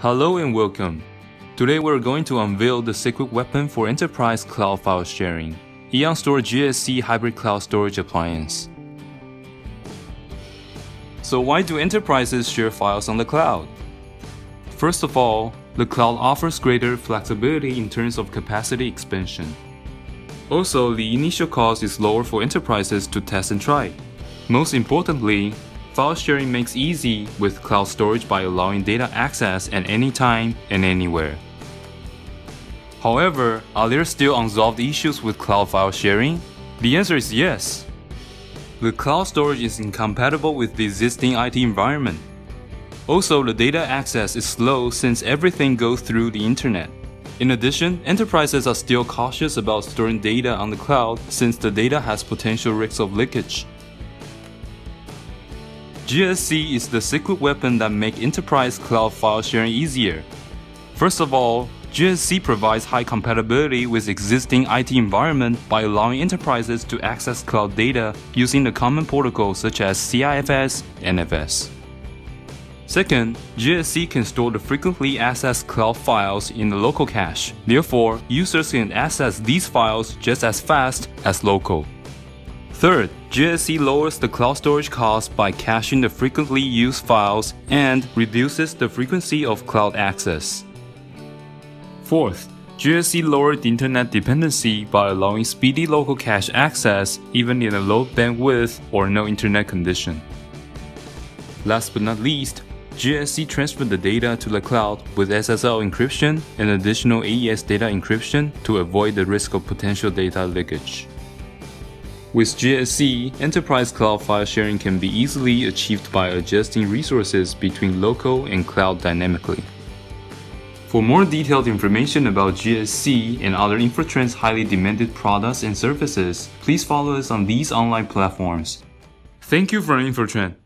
Hello and welcome. Today we're going to unveil the secret weapon for enterprise cloud file sharing, EonStor GSC Hybrid Cloud Storage Appliance. So why do enterprises share files on the cloud? First of all, the cloud offers greater flexibility in terms of capacity expansion. Also, the initial cost is lower for enterprises to test and try. Most importantly, file sharing makes easy with cloud storage by allowing data access at any time and anywhere. However, are there still unsolved issues with cloud file sharing? The answer is yes. The cloud storage is incompatible with the existing IT environment. Also, the data access is slow since everything goes through the internet. In addition, enterprises are still cautious about storing data on the cloud since the data has potential risks of leakage. GSC is the secret weapon that makes enterprise cloud file sharing easier. First of all, GSC provides high compatibility with existing IT environment by allowing enterprises to access cloud data using the common protocols such as CIFS and NFS. Second, GSC can store the frequently accessed cloud files in the local cache. Therefore, users can access these files just as fast as local. Third, GSC lowers the cloud storage cost by caching the frequently used files and reduces the frequency of cloud access. Fourth, GSC lowered internet dependency by allowing speedy local cache access even in a low bandwidth or no internet condition. Last but not least, GSC transferred the data to the cloud with SSL encryption and additional AES data encryption to avoid the risk of potential data leakage. With GSC, enterprise cloud file sharing can be easily achieved by adjusting resources between local and cloud dynamically. For more detailed information about GSC and other Infortrend's highly demanded products and services, please follow us on these online platforms. Thank you for InfoTrend.